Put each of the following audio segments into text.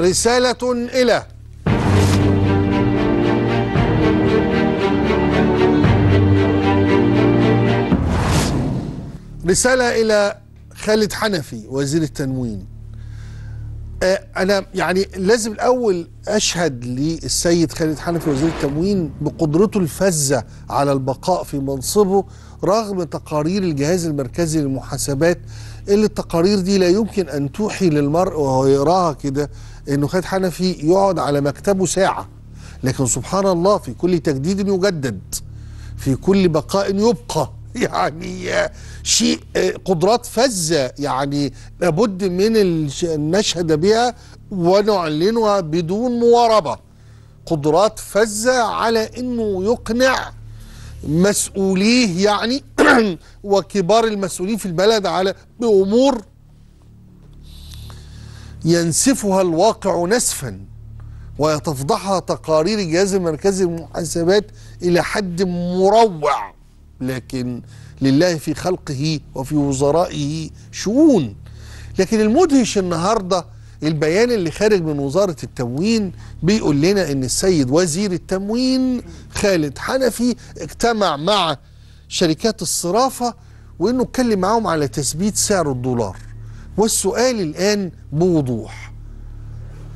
رسالة إلى رسالة إلى خالد حنفي وزير التنوين. آه، أنا يعني لازم الأول أشهد للسيد خالد حنفي وزير التموين بقدرته الفذة على البقاء في منصبه رغم تقارير الجهاز المركزي للمحاسبات اللي التقارير دي لا يمكن أن توحي للمرء وهو يقراها كده إنه خالد حنفي يقعد على مكتبه ساعة. لكن سبحان الله في كل تجديد يجدد في كل بقاء يبقى. يعني شيء آه، قدرات فذة. يعني لابد من الش- أن نشهد بها ونعلنها بدون مواربة قدرات فذة على أنه يقنع مسؤوليه يعني وكبار المسؤولين في البلد على بأمور ينسفها الواقع نسفا ويتفضحها تقارير الجهاز المركزي للمحاسبات إلى حد مروع. لكن لله في خلقه وفي وزرائه شؤون. لكن المدهش النهارده البيان اللي خارج من وزارة التموين بيقول لنا إن السيد وزير التموين خالد حنفي اجتمع مع شركات الصرافة وإنه اتكلم معاهم على تثبيت سعر الدولار. والسؤال الآن بوضوح.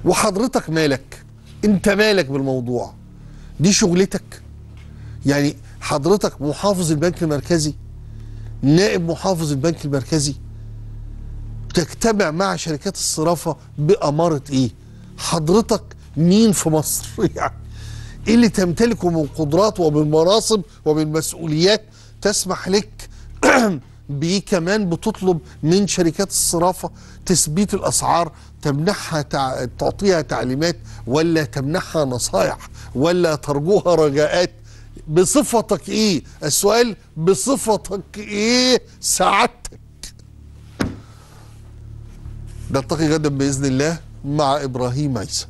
وحضرتك مالك؟ أنت مالك بالموضوع؟ دي شغلتك؟ يعني حضرتك محافظ البنك المركزي نائب محافظ البنك المركزي تجتمع مع شركات الصرافة بأمارة إيه؟ حضرتك مين في مصر؟ يعني إيه اللي تمتلكه من قدرات ومن مناصب ومن مسؤوليات تسمح لك بيه كمان بتطلب من شركات الصرافة تثبيت الأسعار تمنحها تع... تعطيها تعليمات ولا تمنحها نصايح ولا ترجوها رجاءات؟ بصفتك إيه؟ السؤال بصفتك إيه سعادتك؟ نلتقي غدا بإذن الله مع إبراهيم عيسى.